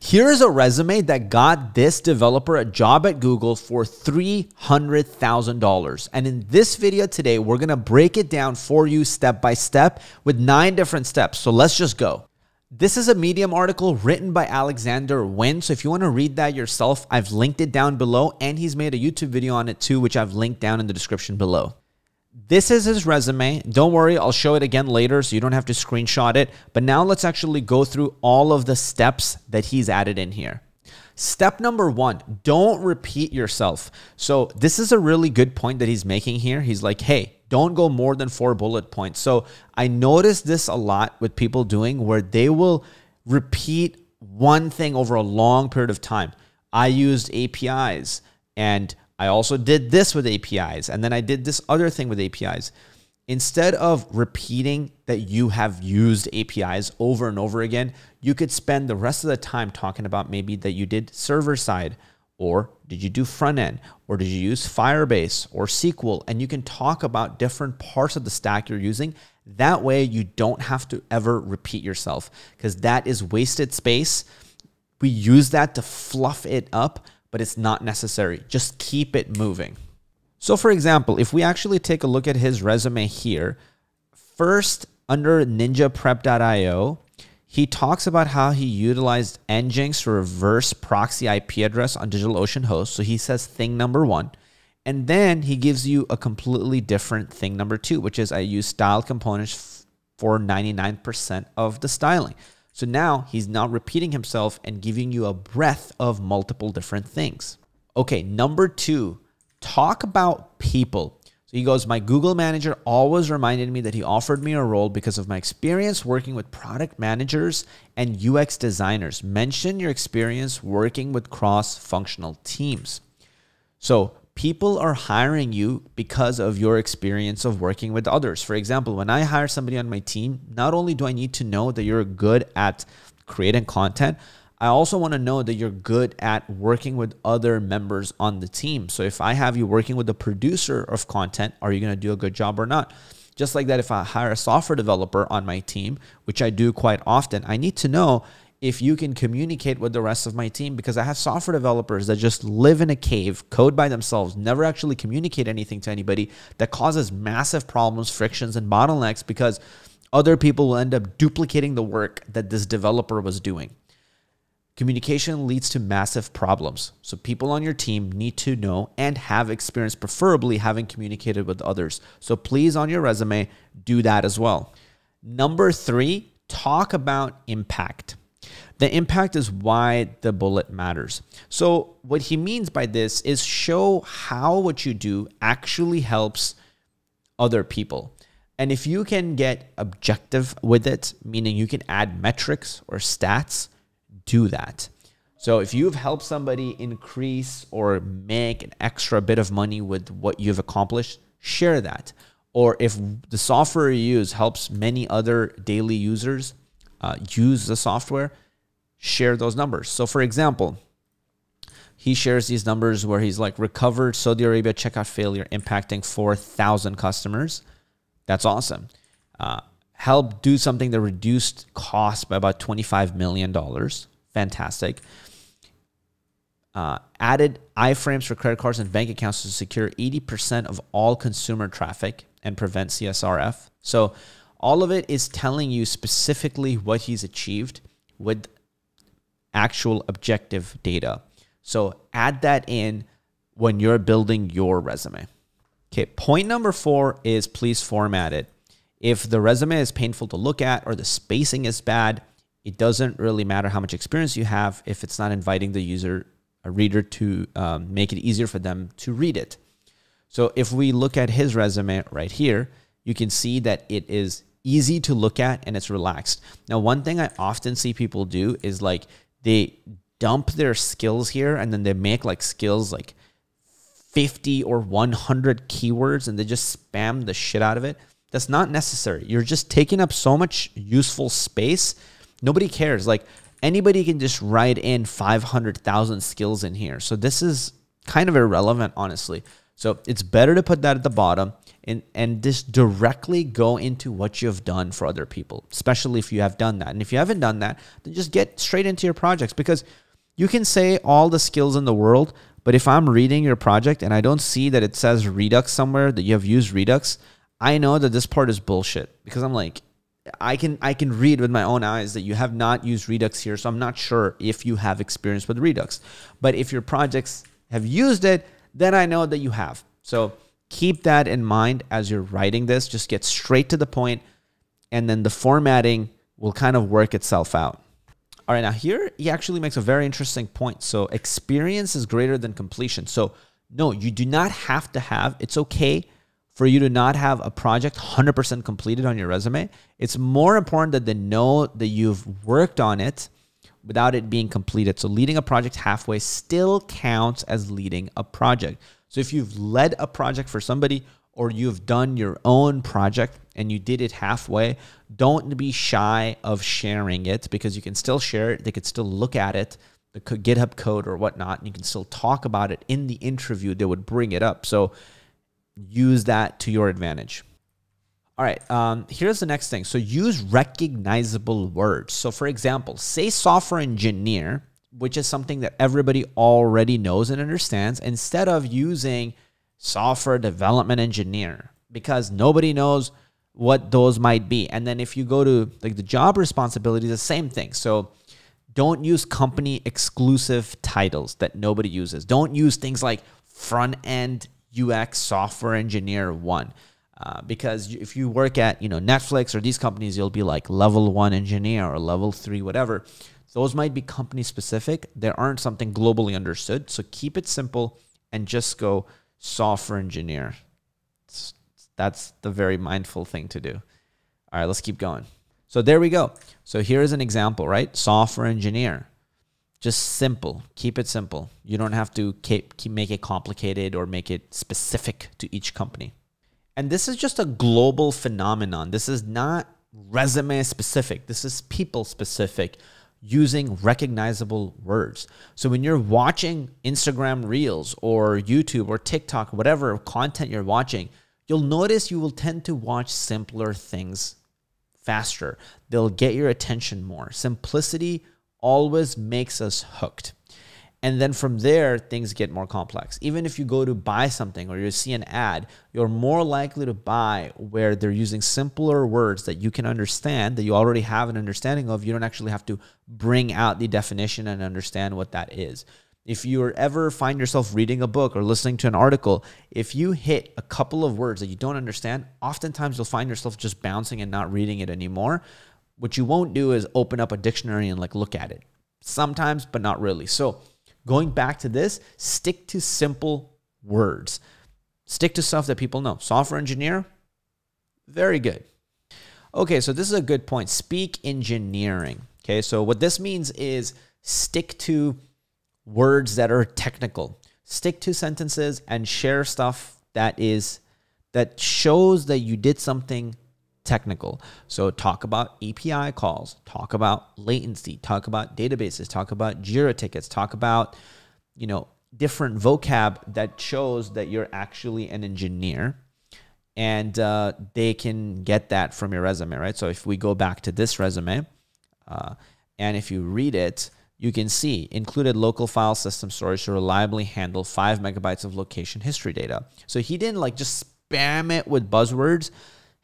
Here's a resume that got this developer a job at Google for $300,000. And in this video today, we're gonna break it down for you step by step with nine different steps. So let's just go. This is a Medium article written by Alexander Nguyen. So if you want to read that yourself, I've linked it down below and he's made a YouTube video on it too, which I've linked down in the description below. This is his resume. Don't worry, I'll show it again later so you don't have to screenshot it. But now let's actually go through all of the steps that he's added in here. Step number one, don't repeat yourself. So, this is a really good point that he's making here. He's like, hey, don't go more than four bullet points. So, I noticed this a lot with people doing where they will repeat one thing over a long period of time. I used APIs and I also did this with APIs, and then I did this other thing with APIs. Instead of repeating that you have used APIs over and over again, you could spend the rest of the time talking about maybe that you did server side, or did you do front end, or did you use Firebase or SQL, and you can talk about different parts of the stack you're using. That way, you don't have to ever repeat yourself because that is wasted space. We use that to fluff it up but it's not necessary. Just keep it moving. So, for example, if we actually take a look at his resume here, first under ninjaprep.io, he talks about how he utilized Nginx to reverse proxy IP address on DigitalOcean host. So he says thing number one. And then he gives you a completely different thing number two, which is I use style components for 99% of the styling. So now he's not repeating himself and giving you a breadth of multiple different things. Okay, number two, talk about people. So he goes, My Google manager always reminded me that he offered me a role because of my experience working with product managers and UX designers. Mention your experience working with cross functional teams. So people are hiring you because of your experience of working with others. For example, when I hire somebody on my team, not only do I need to know that you're good at creating content, I also want to know that you're good at working with other members on the team. So if I have you working with a producer of content, are you going to do a good job or not? Just like that, if I hire a software developer on my team, which I do quite often, I need to know if you can communicate with the rest of my team because I have software developers that just live in a cave, code by themselves, never actually communicate anything to anybody that causes massive problems, frictions, and bottlenecks because other people will end up duplicating the work that this developer was doing. Communication leads to massive problems. So, people on your team need to know and have experience, preferably having communicated with others. So, please, on your resume, do that as well. Number three, talk about impact. The impact is why the bullet matters. So, what he means by this is show how what you do actually helps other people. And if you can get objective with it, meaning you can add metrics or stats, do that. So if you've helped somebody increase or make an extra bit of money with what you've accomplished, share that. Or if the software you use helps many other daily users uh, use the software, share those numbers. So, for example, he shares these numbers where he's like recovered Saudi Arabia checkout failure impacting 4,000 customers. That's awesome. Uh, help do something that reduced cost by about $25 million. Fantastic. Uh, added iframes for credit cards and bank accounts to secure 80% of all consumer traffic and prevent CSRF. So, all of it is telling you specifically what he's achieved with actual objective data. So add that in when you're building your resume. Okay, point number four is please format it. If the resume is painful to look at or the spacing is bad, it doesn't really matter how much experience you have if it's not inviting the user, a reader, to um, make it easier for them to read it. So if we look at his resume right here, you can see that it is easy to look at and it's relaxed. Now, one thing I often see people do is like they dump their skills here and then they make like skills like 50 or 100 keywords and they just spam the shit out of it. That's not necessary. You're just taking up so much useful space. Nobody cares. Like anybody can just write in 500,000 skills in here. So this is kind of irrelevant, honestly. So it's better to put that at the bottom and, and just directly go into what you've done for other people, especially if you have done that. And if you haven't done that, then just get straight into your projects because you can say all the skills in the world, but if I'm reading your project and I don't see that it says Redux somewhere that you have used Redux, I know that this part is bullshit because I'm like, I can I can read with my own eyes that you have not used Redux here, so I'm not sure if you have experience with Redux. But if your projects have used it, then I know that you have. So keep that in mind as you're writing this. Just get straight to the point, and then the formatting will kind of work itself out. All right, now here he actually makes a very interesting point. So experience is greater than completion. So no, you do not have to have, it's okay for you to not have a project 100% completed on your resume. It's more important that they know that you've worked on it without it being completed. So leading a project halfway still counts as leading a project. So if you've led a project for somebody or you've done your own project and you did it halfway, don't be shy of sharing it because you can still share it. They could still look at it, the GitHub code or whatnot, and you can still talk about it in the interview. They would bring it up. So use that to your advantage. All right, um, here's the next thing. So use recognizable words. So, for example, say software engineer which is something that everybody already knows and understands, instead of using software development engineer because nobody knows what those might be. And then if you go to like the job responsibilities, the same thing. So don't use company exclusive titles that nobody uses. Don't use things like front end UX software engineer one. Uh, because if you work at you know Netflix or these companies, you'll be like level one engineer or level three, whatever. Those might be company specific. There aren't something globally understood. So keep it simple and just go software engineer. That's the very mindful thing to do. All right, let's keep going. So there we go. So here's an example, right? Software engineer. Just simple. Keep it simple. You don't have to keep, keep make it complicated or make it specific to each company. And this is just a global phenomenon. This is not resume specific. This is people specific using recognizable words. So when you're watching Instagram Reels or YouTube or TikTok, whatever content you're watching, you'll notice you will tend to watch simpler things faster. They'll get your attention more. Simplicity always makes us hooked. And then from there, things get more complex. Even if you go to buy something or you see an ad, you're more likely to buy where they're using simpler words that you can understand, that you already have an understanding of. You don't actually have to bring out the definition and understand what that is. If you ever find yourself reading a book or listening to an article, if you hit a couple of words that you don't understand, oftentimes you'll find yourself just bouncing and not reading it anymore. What you won't do is open up a dictionary and like look at it. Sometimes, but not really. So, going back to this, stick to simple words. Stick to stuff that people know. Software engineer, very good. Okay, so this is a good point. Speak engineering. Okay, so what this means is stick to words that are technical. Stick to sentences and share stuff that is that shows that you did something technical. So talk about API calls, talk about latency, talk about databases, talk about Jira tickets, talk about, you know, different vocab that shows that you're actually an engineer and uh, they can get that from your resume, right? So if we go back to this resume uh, and if you read it, you can see included local file system storage to reliably handle five megabytes of location history data. So he didn't like just spam it with buzzwords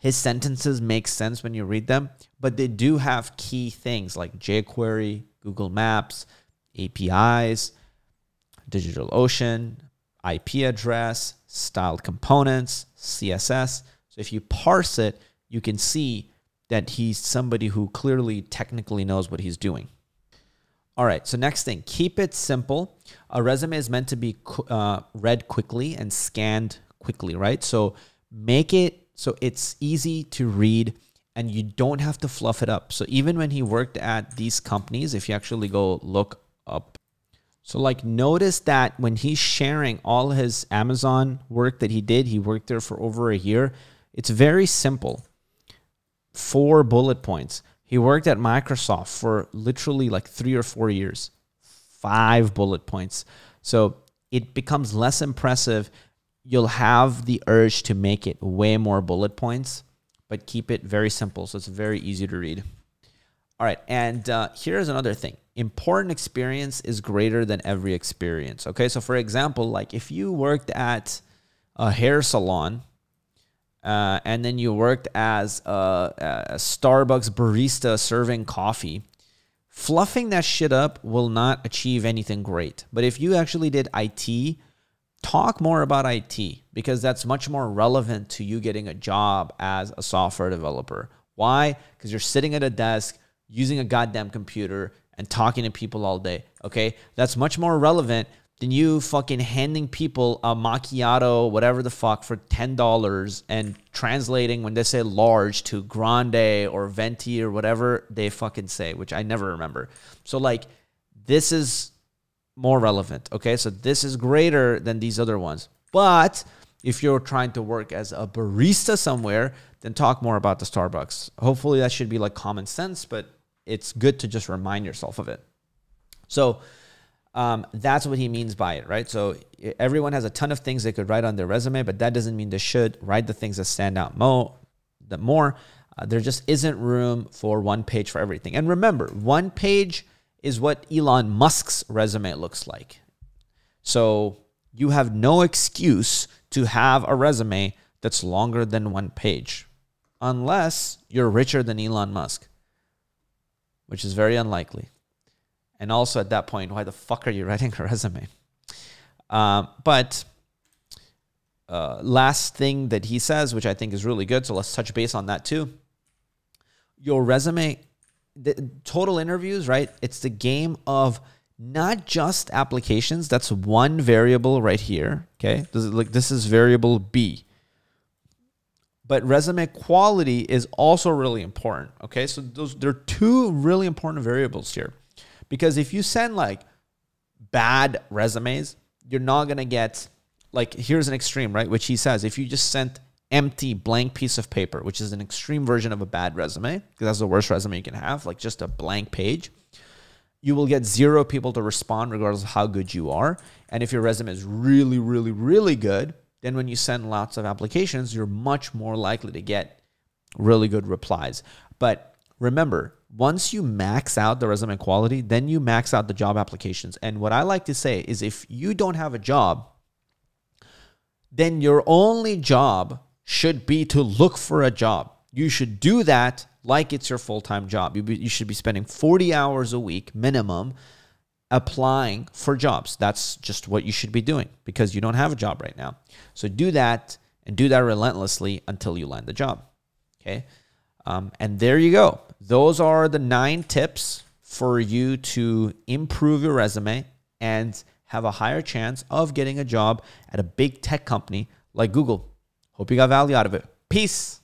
his sentences make sense when you read them, but they do have key things like jQuery, Google Maps, APIs, DigitalOcean, IP address, styled components, CSS. So if you parse it, you can see that he's somebody who clearly technically knows what he's doing. All right, so next thing, keep it simple. A resume is meant to be uh, read quickly and scanned quickly, right? So make it so it's easy to read and you don't have to fluff it up. So even when he worked at these companies, if you actually go look up, so like notice that when he's sharing all his Amazon work that he did, he worked there for over a year. It's very simple. Four bullet points. He worked at Microsoft for literally like three or four years. Five bullet points. So it becomes less impressive you'll have the urge to make it way more bullet points, but keep it very simple so it's very easy to read. All right, and uh, here's another thing important experience is greater than every experience. Okay, so for example, like if you worked at a hair salon uh, and then you worked as a, a Starbucks barista serving coffee, fluffing that shit up will not achieve anything great. But if you actually did IT, talk more about IT because that's much more relevant to you getting a job as a software developer. Why? Because you're sitting at a desk using a goddamn computer and talking to people all day. Okay. That's much more relevant than you fucking handing people a macchiato, whatever the fuck, for $10 and translating when they say large to grande or venti or whatever they fucking say, which I never remember. So, like, this is more relevant. Okay. So, this is greater than these other ones. But if you're trying to work as a barista somewhere, then talk more about the Starbucks. Hopefully, that should be like common sense, but it's good to just remind yourself of it. So, um, that's what he means by it, right? So everyone has a ton of things they could write on their resume, but that doesn't mean they should write the things that stand out mo- the more. Uh, there just isn't room for one page for everything. And remember, one page is what Elon Musk's resume looks like. So you have no excuse to have a resume that's longer than one page, unless you're richer than Elon Musk, which is very unlikely. And also at that point, why the fuck are you writing a resume? Um, but uh, last thing that he says, which I think is really good, so let's touch base on that too. Your resume, the total interviews, right? It's the game of not just applications. That's one variable right here. Okay, this is like this is variable B. But resume quality is also really important. Okay, so those there are two really important variables here. Because if you send like bad resumes, you're not going to get like here's an extreme, right? Which he says if you just sent empty blank piece of paper, which is an extreme version of a bad resume, because that's the worst resume you can have, like just a blank page, you will get zero people to respond regardless of how good you are. And if your resume is really, really, really good, then when you send lots of applications, you're much more likely to get really good replies. But remember, once you max out the resume quality, then you max out the job applications. And what I like to say is if you don't have a job, then your only job should be to look for a job. You should do that like it's your full time job. You, be, you should be spending 40 hours a week minimum applying for jobs. That's just what you should be doing because you don't have a job right now. So do that and do that relentlessly until you land the job. Okay. Um, and there you go. Those are the nine tips for you to improve your resume and have a higher chance of getting a job at a big tech company like Google. Hope you got value out of it. Peace.